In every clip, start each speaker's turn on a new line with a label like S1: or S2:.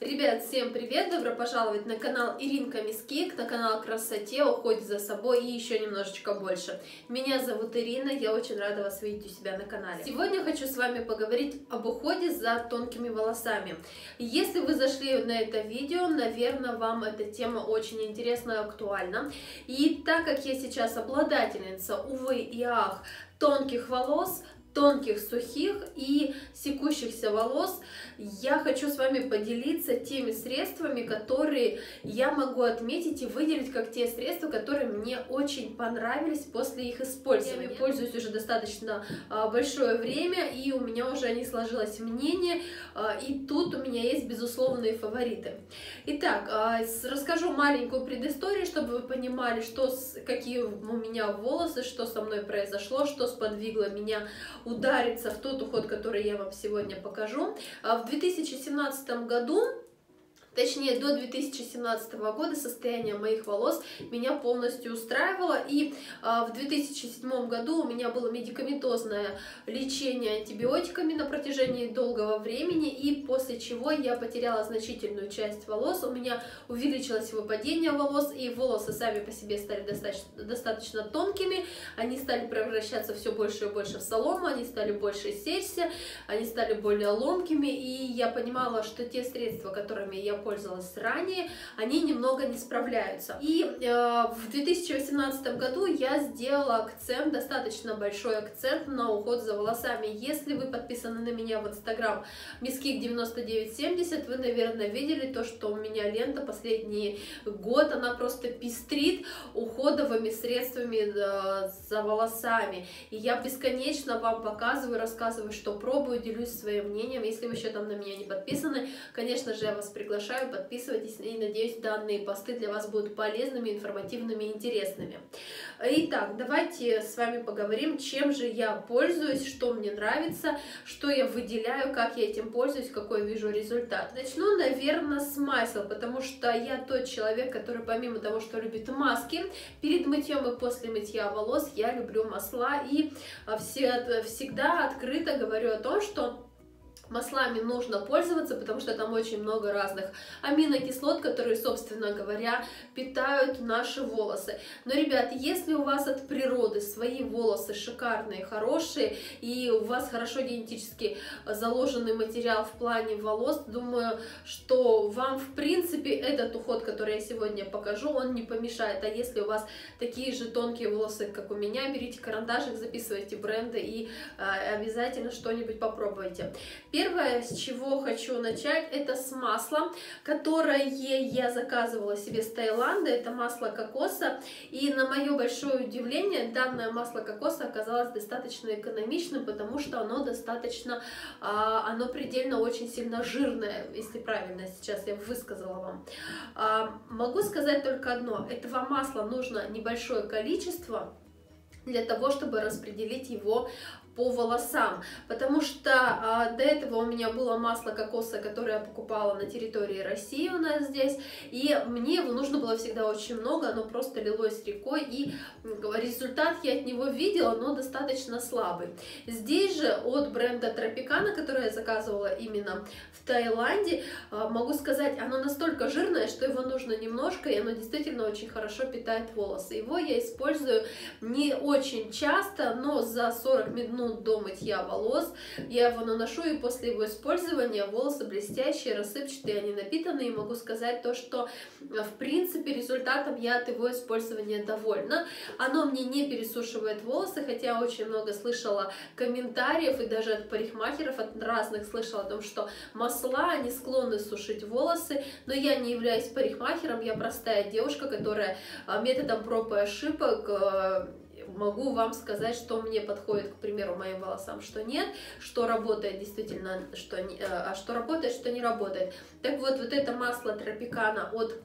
S1: Ребят, всем привет! Добро пожаловать на канал Иринка Мискик, на канал Красоте, уходе за собой и еще немножечко больше. Меня зовут Ирина, я очень рада вас видеть у себя на канале. Сегодня хочу с вами поговорить об уходе за тонкими волосами. Если вы зашли на это видео, наверное, вам эта тема очень интересна и актуальна. И так как я сейчас обладательница, увы и ах, тонких волос, тонких, сухих и секущихся волос, я хочу с вами поделиться теми средствами, которые я могу отметить и выделить как те средства, которые мне очень понравились после их использования. Я пользуюсь уже достаточно а, большое время, и у меня уже не сложилось мнение, а, и тут у меня есть безусловные фавориты. Итак, а, расскажу маленькую предысторию, чтобы вы понимали, что, какие у меня волосы, что со мной произошло, что сподвигло меня удариться в тот уход, который я вам сегодня покажу. В 2017 году Точнее, до 2017 года состояние моих волос меня полностью устраивало, и э, в 2007 году у меня было медикаментозное лечение антибиотиками на протяжении долгого времени, и после чего я потеряла значительную часть волос, у меня увеличилось выпадение волос, и волосы сами по себе стали достаточно, достаточно тонкими, они стали превращаться все больше и больше в солому, они стали больше сечься, они стали более ломкими, и я понимала, что те средства, которыми я пользовалась ранее, они немного не справляются. И э, в 2018 году я сделала акцент, достаточно большой акцент на уход за волосами. Если вы подписаны на меня в Инстаграм Мискик9970, вы, наверное, видели то, что у меня лента последний год, она просто пестрит уходовыми средствами э, за волосами. И я бесконечно вам показываю, рассказываю, что пробую, делюсь своим мнением. Если вы еще там на меня не подписаны, конечно же, я вас приглашаю приглашаю, подписывайтесь и надеюсь данные посты для вас будут полезными, информативными и интересными. Итак, давайте с вами поговорим, чем же я пользуюсь, что мне нравится, что я выделяю, как я этим пользуюсь, какой вижу результат. Начну, наверное, с масел, потому что я тот человек, который помимо того, что любит маски, перед мытьем и после мытья волос я люблю масла и а, все, всегда открыто говорю о том, что Маслами нужно пользоваться, потому что там очень много разных аминокислот, которые, собственно говоря, питают наши волосы. Но, ребят, если у вас от природы свои волосы шикарные, хорошие, и у вас хорошо генетически заложенный материал в плане волос, думаю, что вам, в принципе, этот уход, который я сегодня покажу, он не помешает. А если у вас такие же тонкие волосы, как у меня, берите карандашик, записывайте бренды и э, обязательно что-нибудь попробуйте. Первое, с чего хочу начать, это с масла, которое я заказывала себе с Таиланда. Это масло кокоса. И на мое большое удивление, данное масло кокоса оказалось достаточно экономичным, потому что оно достаточно, а, оно предельно очень сильно жирное, если правильно сейчас я высказала вам. А, могу сказать только одно. Этого масла нужно небольшое количество, для того, чтобы распределить его по волосам, потому что а, до этого у меня было масло кокоса, которое я покупала на территории России у нас здесь, и мне его нужно было всегда очень много, оно просто лилось рекой, и результат я от него видела, но достаточно слабый. Здесь же от бренда Тропикана, который я заказывала именно в Таиланде, а, могу сказать, оно настолько жирное, что его нужно немножко, и оно действительно очень хорошо питает волосы. Его я использую не очень часто, но за 40 минут минут до мытья волос. Я его наношу, и после его использования волосы блестящие, рассыпчатые, они напитаны. И могу сказать то, что в принципе результатом я от его использования довольна. Оно мне не пересушивает волосы, хотя очень много слышала комментариев и даже от парикмахеров, от разных слышала о том, что масла, они склонны сушить волосы, но я не являюсь парикмахером, я простая девушка, которая а, методом проб и ошибок а, могу вам сказать, что мне подходит, к примеру, моим волосам, что нет, что работает действительно, что не, э, а что работает, что не работает. Так вот, вот это масло Тропикана от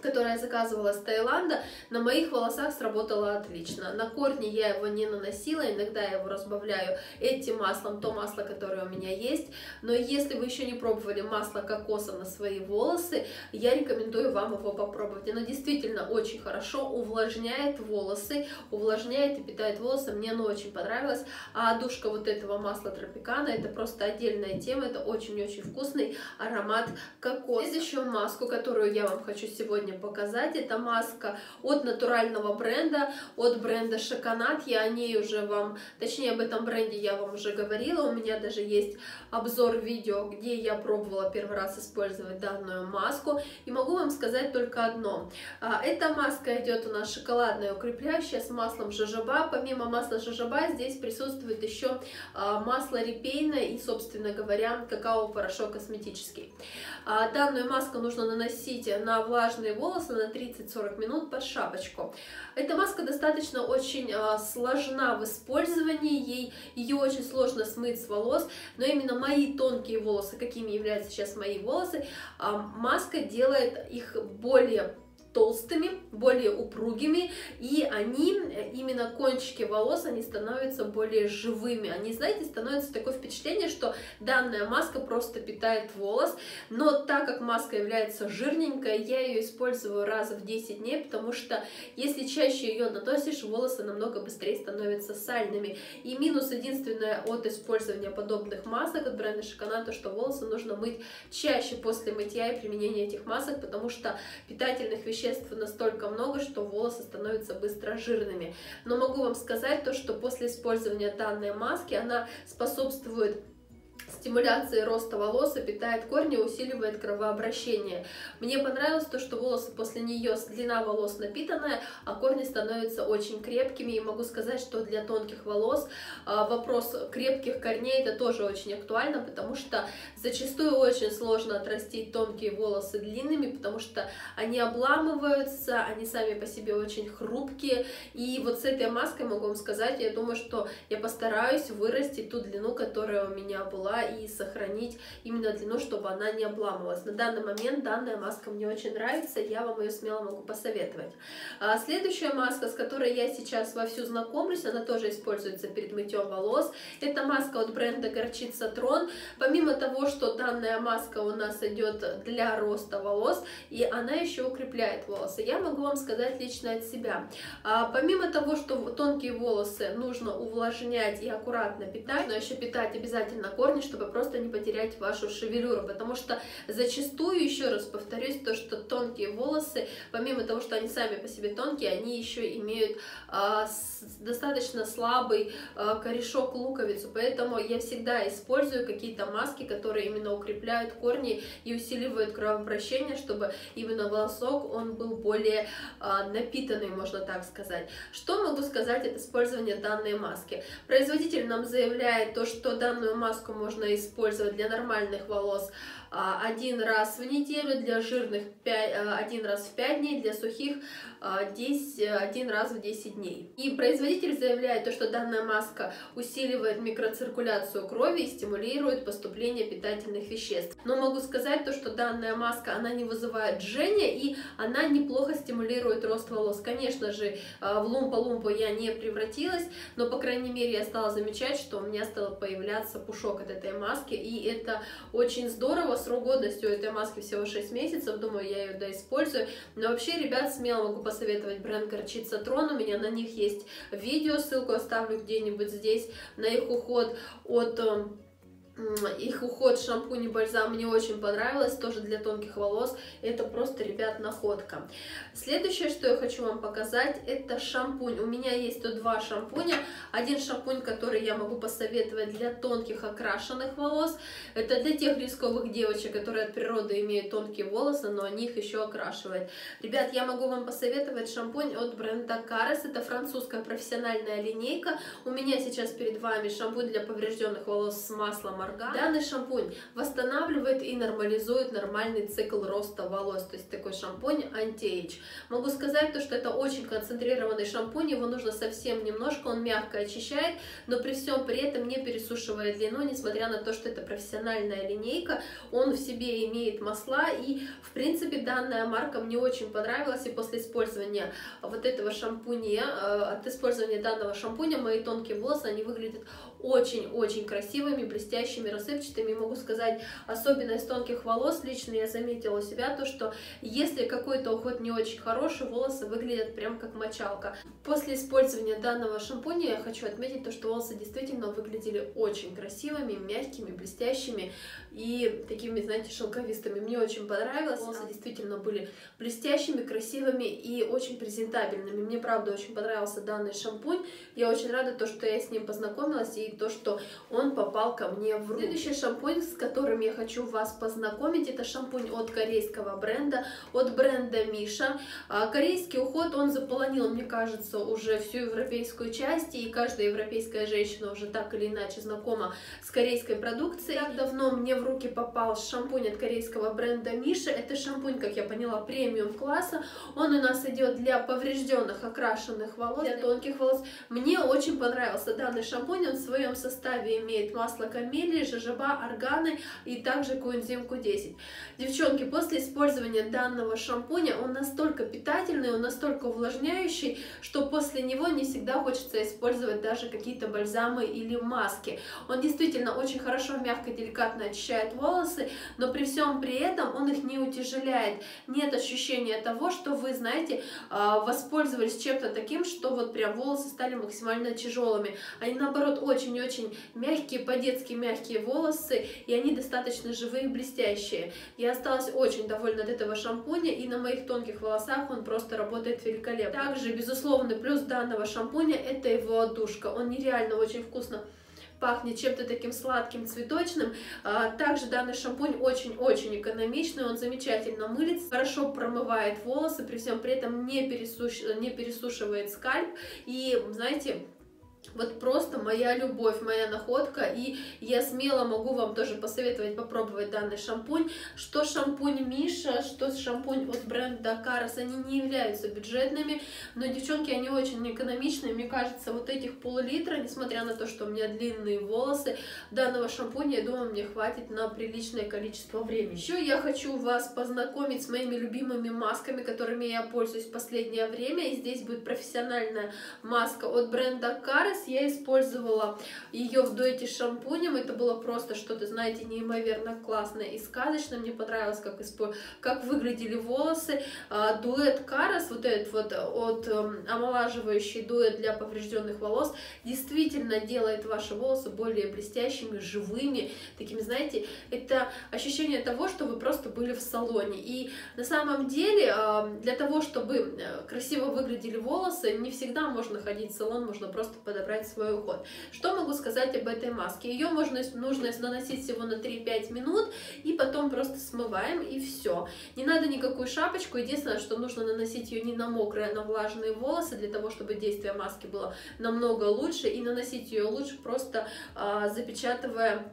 S1: которое я заказывала с Таиланда, на моих волосах сработало отлично. На корни я его не наносила, иногда я его разбавляю этим маслом, то масло, которое у меня есть. Но если вы еще не пробовали масло кокоса на свои волосы, я рекомендую вам его попробовать. Оно действительно очень хорошо увлажняет волосы, увлажняет и питает волосы. Мне оно очень понравилось. А душка вот этого масла тропикана, это просто отдельная тема, это очень-очень вкусный аромат кокоса. Следующую маску, которую я вам хочу сегодня сегодня показать. Это маска от натурального бренда, от бренда Шоконат. Я о ней уже вам, точнее об этом бренде я вам уже говорила. У меня даже есть обзор видео, где я пробовала первый раз использовать данную маску. И могу вам сказать только одно. А, эта маска идет у нас шоколадная, укрепляющая с маслом жожоба. Помимо масла жожоба здесь присутствует еще а, масло репейное и, собственно говоря, какао-порошок косметический. А, данную маску нужно наносить на влажные волосы на 30-40 минут под шапочку. Эта маска достаточно очень а, сложна в использовании, ей ее очень сложно смыть с волос, но именно мои тонкие волосы, какими являются сейчас мои волосы, а, маска делает их более толстыми, более упругими, и они, именно кончики волос, они становятся более живыми. Они, знаете, становится такое впечатление, что данная маска просто питает волос, но так как маска является жирненькой, я ее использую раз в 10 дней, потому что если чаще ее наносишь, волосы намного быстрее становятся сальными. И минус единственное от использования подобных масок от бренда Шоконат, то что волосы нужно мыть чаще после мытья и применения этих масок, потому что питательных веществ веществ настолько много, что волосы становятся быстро жирными. Но могу вам сказать то, что после использования данной маски она способствует стимуляции роста волос и питает корни, усиливает кровообращение. Мне понравилось то, что волосы после нее, длина волос напитанная, а корни становятся очень крепкими. И могу сказать, что для тонких волос а, вопрос крепких корней это тоже очень актуально, потому что зачастую очень сложно отрастить тонкие волосы длинными, потому что они обламываются, они сами по себе очень хрупкие. И вот с этой маской могу вам сказать, я думаю, что я постараюсь вырастить ту длину, которая у меня была и сохранить именно длину, чтобы она не обламывалась. На данный момент данная маска мне очень нравится, я вам ее смело могу посоветовать. А следующая маска, с которой я сейчас вовсю знакомлюсь, она тоже используется перед мытьем волос. Это маска от бренда Горчица Трон. Помимо того, что данная маска у нас идет для роста волос, и она еще укрепляет волосы, я могу вам сказать лично от себя. А, помимо того, что тонкие волосы нужно увлажнять и аккуратно питать, но еще питать обязательно корни, чтобы просто не потерять вашу шевелюру, потому что зачастую, еще раз повторюсь, то, что тонкие волосы, помимо того, что они сами по себе тонкие, они еще имеют с, достаточно слабый а, корешок луковицу, поэтому я всегда использую какие-то маски, которые именно укрепляют корни и усиливают кровообращение, чтобы именно волосок, он был более а, напитанный, можно так сказать. Что могу сказать от использования данной маски? Производитель нам заявляет то, что данную маску можно можно использовать для нормальных волос один раз в неделю, для жирных 5, а, один раз в 5 дней, для сухих 10, а, один раз в 10 дней. И производитель заявляет, то, что данная маска усиливает микроциркуляцию крови и стимулирует поступление питательных веществ. Но могу сказать то, что данная маска, она не вызывает жжения и она неплохо стимулирует рост волос. Конечно же, в лумпа-лумпу я не превратилась, но, по крайней мере, я стала замечать, что у меня стал появляться пушок от этой маски, и это очень здорово, срок годности у этой маски всего 6 месяцев, думаю, я ее доиспользую. Но вообще, ребят, смело могу посоветовать бренд Горчица Трон, у меня на них есть видео, ссылку оставлю где-нибудь здесь, на их уход от э, их уход шампунь и бальзам мне очень понравилось, тоже для тонких волос. Это просто, ребят, находка. Следующее, что я хочу вам показать, это шампунь. У меня есть тут два шампуня. Один шампунь, который я могу посоветовать для тонких окрашенных волос. Это для тех рисковых девочек, которые от природы имеют тонкие волосы, но они их еще окрашивают. Ребят, я могу вам посоветовать шампунь от бренда Карес. Это французская профессиональная линейка. У меня сейчас перед вами шампунь для поврежденных волос с маслом арганы. Данный шампунь восстанавливает и нормализует нормальный цикл роста волос, то есть такой шампунь anti-age. Могу сказать то, что это очень концентрированный шампунь, его нужно совсем немножко, он мягко очищает, но при всем при этом не пересушивая длину, несмотря на то, что это профессиональная линейка, он в себе имеет масла, и в принципе данная марка мне очень понравилась, и после использования вот этого шампуня, э, от использования данного шампуня мои тонкие волосы, они выглядят очень-очень красивыми, блестящими, рассыпчатыми. Могу сказать, особенность тонких волос, лично я заметила у себя то, что если какой-то уход не очень хороший, волосы выглядят прям как мочалка. После использования данного шампуня я хочу отметить то, что волосы действительно выглядели очень красивыми, мягкими, блестящими и такими, знаете, шелковистыми. Мне очень понравилось. Волосы действительно были блестящими, красивыми и очень презентабельными. Мне, правда, очень понравился данный шампунь. Я очень рада, то, что я с ним познакомилась и то, что он попал ко мне в руки. Следующий шампунь, с которым я хочу вас познакомить, это шампунь от корейского бренда, от бренда Миша. А, корейский уход, он заполонил, мне кажется, уже всю европейскую часть, и каждая европейская женщина уже так или иначе знакома с корейской продукцией. Так давно мне в руки попал шампунь от корейского бренда Миша. Это шампунь, как я поняла, премиум класса. Он у нас идет для поврежденных, окрашенных волос, для тонких волос. Мне очень понравился данный шампунь, он в своем составе имеет масло камелии, жожоба, органы и также коэнзим Q10. Девчонки, после использования данного шампуня он настолько питательный, он настолько увлажняющий, что после него не всегда хочется использовать даже какие-то бальзамы или маски. Он действительно очень хорошо, мягко, деликатно очищает волосы, но при всем при этом он их не утяжеляет. Нет ощущения того, что вы, знаете, а, воспользовались чем-то таким, что вот прям волосы стали максимально тяжелыми. Они наоборот очень-очень мягкие, по-детски мягкие волосы, и они достаточно живые и блестящие. Я осталась очень довольна от этого шампуня, и на моих тонких волосах он просто работает великолепно. Также, безусловный плюс данного шампуня – это его отдушка. Он нереально очень вкусно пахнет чем-то таким сладким, цветочным. А, также данный шампунь очень-очень экономичный, он замечательно мылится, хорошо промывает волосы, при всем при этом не, пересуш... не пересушивает скальп. И, знаете, вот просто моя любовь, моя находка, и я смело могу вам тоже посоветовать попробовать данный шампунь. Что шампунь Миша, что шампунь от бренда Карас, они не являются бюджетными, но, девчонки, они очень экономичные. Мне кажется, вот этих пол-литра, несмотря на то, что у меня длинные волосы, данного шампуня, я думаю, мне хватит на приличное количество времени. Еще я хочу вас познакомить с моими любимыми масками, которыми я пользуюсь в последнее время, и здесь будет профессиональная маска от бренда Карас, раз я использовала ее в дуэте с шампунем. Это было просто что-то, знаете, неимоверно классное и сказочное. Мне понравилось, как, испо... как выглядели волосы. А, дуэт Карас, вот этот вот от эм, омолаживающий дуэт для поврежденных волос, действительно делает ваши волосы более блестящими, живыми. Такими, знаете, это ощущение того, что вы просто были в салоне. И на самом деле, для того, чтобы э, красиво выглядели волосы, не всегда можно ходить в салон, можно просто подобрать подобрать свой уход. Что могу сказать об этой маске? Ее можно, нужно наносить всего на 3-5 минут, и потом просто смываем, и все. Не надо никакую шапочку, единственное, что нужно наносить ее не на мокрые, а на влажные волосы, для того, чтобы действие маски было намного лучше, и наносить ее лучше просто а, запечатывая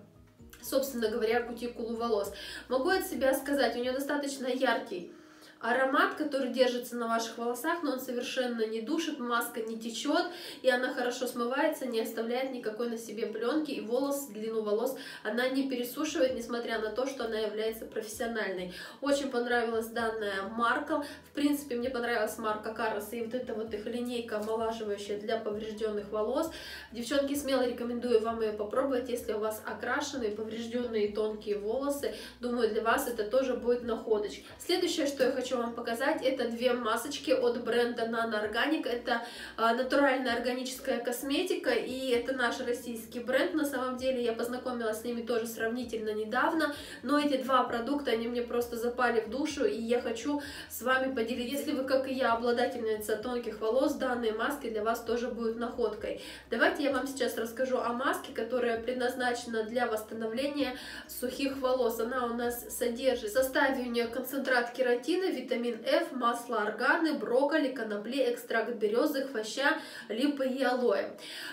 S1: собственно говоря, кутикулу волос. Могу от себя сказать, у нее достаточно яркий аромат, который держится на ваших волосах, но он совершенно не душит, маска не течет, и она хорошо смывается, не оставляет никакой на себе пленки, и волос, длину волос она не пересушивает, несмотря на то, что она является профессиональной. Очень понравилась данная марка, в принципе, мне понравилась марка Карас, и вот эта вот их линейка омолаживающая для поврежденных волос. Девчонки, смело рекомендую вам ее попробовать, если у вас окрашенные, поврежденные тонкие волосы, думаю, для вас это тоже будет находочка. Следующее, что я хочу хочу вам показать. Это две масочки от бренда Nano Organic. Это а, натуральная органическая косметика, и это наш российский бренд. На самом деле я познакомилась с ними тоже сравнительно недавно, но эти два продукта, они мне просто запали в душу, и я хочу с вами поделиться. Если вы, как и я, обладательница тонких волос, данные маски для вас тоже будут находкой. Давайте я вам сейчас расскажу о маске, которая предназначена для восстановления сухих волос. Она у нас содержит в составе у нее концентрат кератина, витамин F, масло органы, брокколи, конопли, экстракт березы, хвоща, липы и алоэ.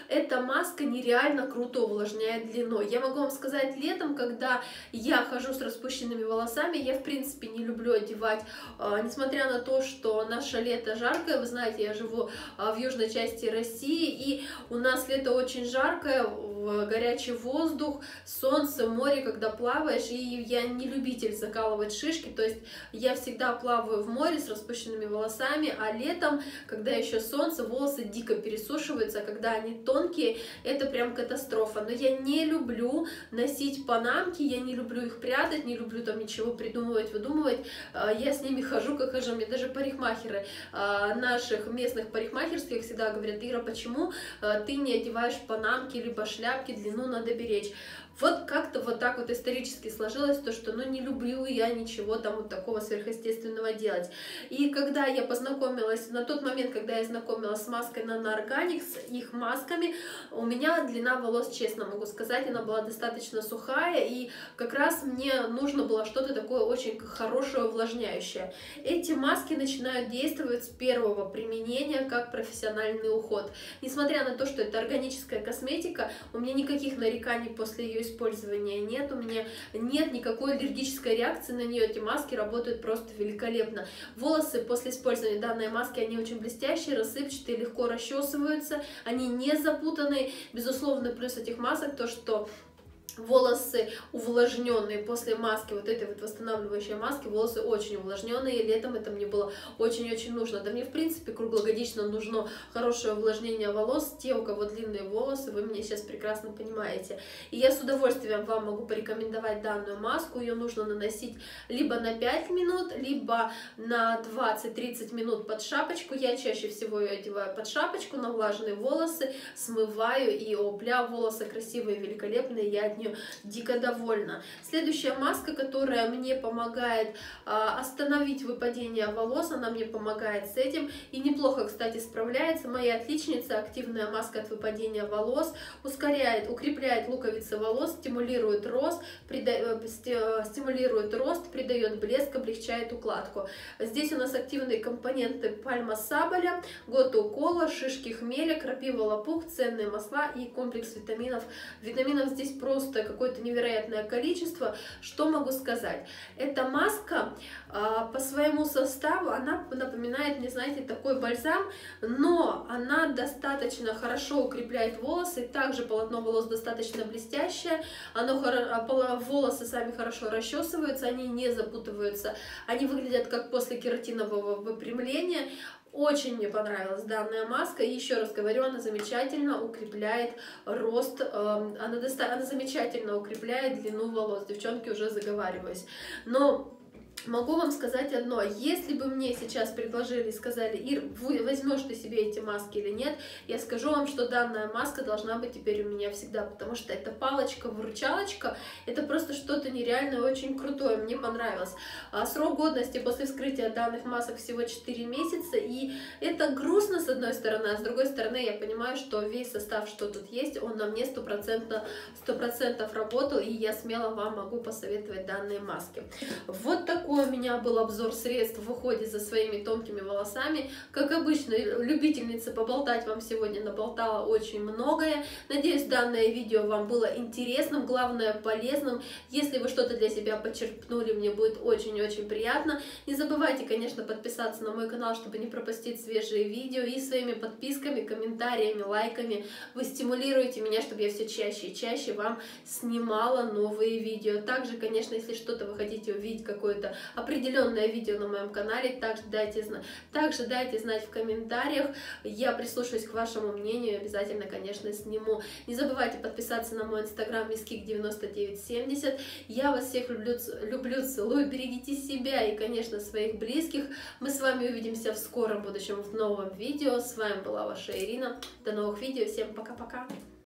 S1: Эта маска нереально круто увлажняет длиной. Я могу вам сказать, летом, когда я хожу с распущенными волосами, я в принципе не люблю одевать, э, несмотря на то, что наше лето жаркое, вы знаете, я живу э, в южной части России, и у нас лето очень жаркое, горячий воздух, солнце, море, когда плаваешь, и я не любитель закалывать шишки, то есть я всегда плаваю в море с распущенными волосами, а летом, когда еще солнце, волосы дико пересушиваются, а когда они тонкие, это прям катастрофа. Но я не люблю носить панамки, я не люблю их прятать, не люблю там ничего придумывать, выдумывать. А, я с ними хожу, как хожу. Мне даже парикмахеры а, наших местных парикмахерских всегда говорят, Ира, почему а, ты не одеваешь панамки либо шляпки, длину надо беречь. Вот как-то вот так вот исторически сложилось то, что ну не люблю я ничего там вот такого сверхъестественного делать. И когда я познакомилась, на тот момент, когда я знакомилась с маской Nano Organics, их масками, у меня длина волос, честно могу сказать, она была достаточно сухая, и как раз мне нужно было что-то такое очень хорошее, увлажняющее. Эти маски начинают действовать с первого применения как профессиональный уход. Несмотря на то, что это органическая косметика, у меня никаких нареканий после ее использования нет, у меня нет никакой аллергической реакции на нее, эти маски работают просто великолепно. Волосы после использования данной маски, они очень блестящие, рассыпчатые, легко расчесываются, они не запутанные. Безусловно, плюс этих масок то, что волосы увлажненные после маски, вот этой вот восстанавливающей маски, волосы очень увлажненные, летом это мне было очень-очень нужно. Да мне, в принципе, круглогодично нужно хорошее увлажнение волос, те, у кого длинные волосы, вы меня сейчас прекрасно понимаете. И я с удовольствием вам могу порекомендовать данную маску, ее нужно наносить либо на 5 минут, либо на 20-30 минут под шапочку, я чаще всего ее одеваю под шапочку, на влажные волосы, смываю, и опля, волосы красивые, великолепные, я нее дико довольна. Следующая маска, которая мне помогает а, остановить выпадение волос, она мне помогает с этим и неплохо, кстати, справляется. Моя отличница, активная маска от выпадения волос, ускоряет, укрепляет луковицы волос, стимулирует рост, прида... Э, э, стимулирует рост, придает блеск, облегчает укладку. Здесь у нас активные компоненты пальма саболя, готу кола, шишки хмеля, крапива лопух, ценные масла и комплекс витаминов. Витаминов здесь просто просто какое-то невероятное количество. Что могу сказать? Эта маска а, по своему составу, она напоминает мне, знаете, такой бальзам, но она достаточно хорошо укрепляет волосы, также полотно волос достаточно блестящее, оно, а, волосы сами хорошо расчесываются, они не запутываются, они выглядят как после кератинового выпрямления, очень мне понравилась данная маска. И еще раз говорю, она замечательно укрепляет рост, эм, она, доста... она замечательно укрепляет длину волос. Девчонки уже заговариваюсь. Но Могу вам сказать одно, если бы мне сейчас предложили и сказали, Ир, возьмешь ты себе эти маски или нет, я скажу вам, что данная маска должна быть теперь у меня всегда, потому что это палочка-выручалочка, это просто что-то нереальное, очень крутое, мне понравилось. А срок годности после вскрытия данных масок всего 4 месяца, и это грустно с одной стороны, а с другой стороны я понимаю, что весь состав, что тут есть, он на мне 100%, 100 работал, и я смело вам могу посоветовать данные маски. Вот такой такой у меня был обзор средств в уходе за своими тонкими волосами. Как обычно, любительница поболтать вам сегодня наболтала очень многое. Надеюсь, данное видео вам было интересным, главное полезным. Если вы что-то для себя почерпнули, мне будет очень-очень приятно. Не забывайте, конечно, подписаться на мой канал, чтобы не пропустить свежие видео. И своими подписками, комментариями, лайками вы стимулируете меня, чтобы я все чаще и чаще вам снимала новые видео. Также, конечно, если что-то вы хотите увидеть, какое-то определенное видео на моем канале, также дайте, также дайте знать в комментариях, я прислушаюсь к вашему мнению, обязательно, конечно, сниму. Не забывайте подписаться на мой инстаграм miskik9970, я вас всех люблю, люблю, целую, берегите себя и, конечно, своих близких. Мы с вами увидимся в скором будущем в новом видео. С вами была ваша Ирина. До новых видео. Всем пока-пока.